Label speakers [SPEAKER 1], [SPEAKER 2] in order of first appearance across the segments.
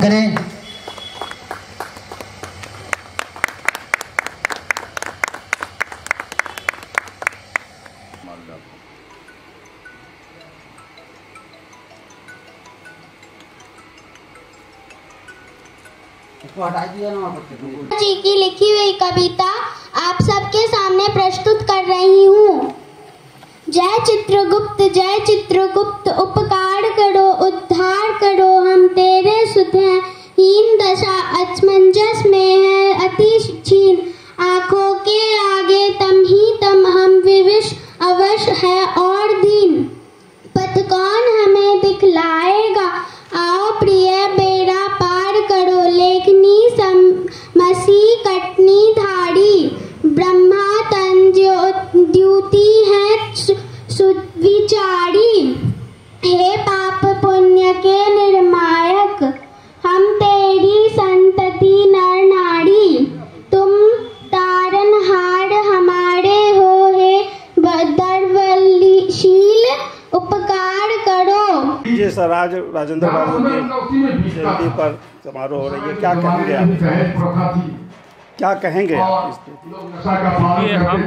[SPEAKER 1] करें। जी की लिखी हुई कविता आप सबके सामने प्रस्तुत कर रही हूँ। जय चित्रगुप्त, जय है और दिन पथ कौन हमें दिखलाएगा
[SPEAKER 2] जी सर आज राजेंद्र बाबू की जयंती पर समारोह हो रही है। क्या कहेंगे आप? क्या कहेंगे आप इस पे?
[SPEAKER 3] ये हम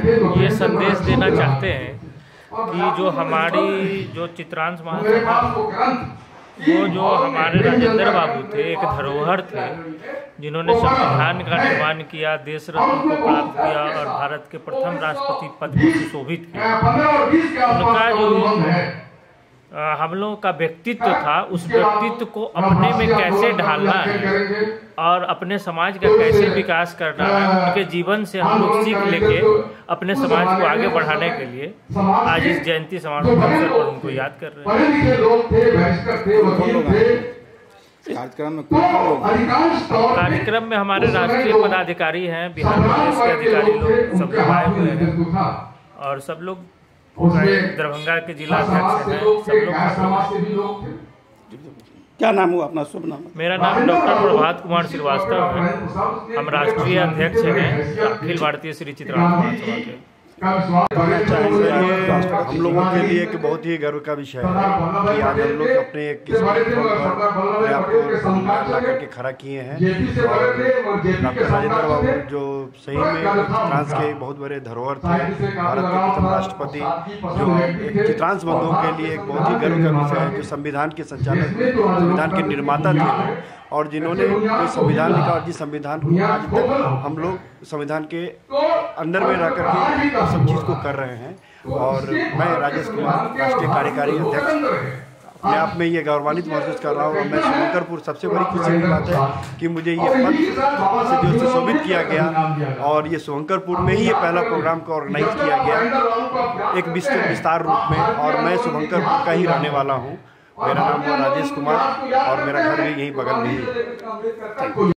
[SPEAKER 3] ये संदेश देना चाहते हैं कि जो हमारी जो चित्रांश महासभा वो जो हमारे राजेंद्र बाबू थे एक धरोहर थे जिन्होंने संविधान का निर्माण किया देश रत्न को प्राप्त किया और भारत के प्रथम राष्ट्रपति पद को सुशोभित किया। उनका जो हम लोगों का व्यक्तित्व था उस व्यक्तित्व को अपने में कैसे ढालना है और अपने समाज का कैसे विकास करना है उनके जीवन से हम लोग सीख लेके अपने समाज को आगे बढ़ाने के लिए। आज इस जयंती समारोह के अवसर पर उनको याद कर रहे हैं।
[SPEAKER 4] पढ़े लिखे लोग थे बहिष्कृत थे वकील थे।
[SPEAKER 2] कार्यक्रम में कौन कौन लोग?
[SPEAKER 4] अधिकांश तौर पे
[SPEAKER 3] कार्यक्रम में हमारे राष्ट्रीय पदाधिकारी हैं बिहार प्रदेश के अधिकारी लोग सब लोग आए हुए हैं। और सब लोग दरभंगा के जिला अध्यक्ष है सब लोग
[SPEAKER 4] से भी लोग थे।
[SPEAKER 2] क्या नाम हुआ अपना शुभ नाम?
[SPEAKER 3] मेरा नाम डॉक्टर प्रभात कुमार श्रीवास्तव है। हम राष्ट्रीय अध्यक्ष हैं अखिल भारतीय श्री महासभा के।
[SPEAKER 5] हम लोगों के लिए एक बहुत ही गर्व का विषय है कि आज हम लोग अपने एक ला करके खड़ा किए हैं डॉक्टर राजेंद्र बाबू जो सही में फ्रांस के बहुत बड़े धरोहर थे भारत के प्रथम राष्ट्रपति जो एक चित्रांश बंधुओं के लिए एक बहुत ही गर्व का विषय है, जो संविधान के संचालक, संविधान के निर्माता थे। और जिन्होंने संविधान लिखा और जिस संविधान को आज तक हम लोग संविधान के अंदर में रह करके सब चीज़ को कर रहे हैं। और मैं राजेश कुमार, राष्ट्रीय कार्यकारी अध्यक्ष, अपने आप में ये गौरवान्वित महसूस कर रहा हूँ और मैं शुभंकरपुर सबसे बड़ी खुशी की बात है कि मुझे ये पद से जो सुशोभित किया गया और ये शुभंकरपुर में ही ये पहला प्रोग्राम को ऑर्गेनाइज किया गया एक विस्तृत विस्तार रूप में और मैं शुभंकरपुर का ही रहने वाला हूँ। मेरा नाम है राजेश कुमार और मेरा घर भी यही बगल में है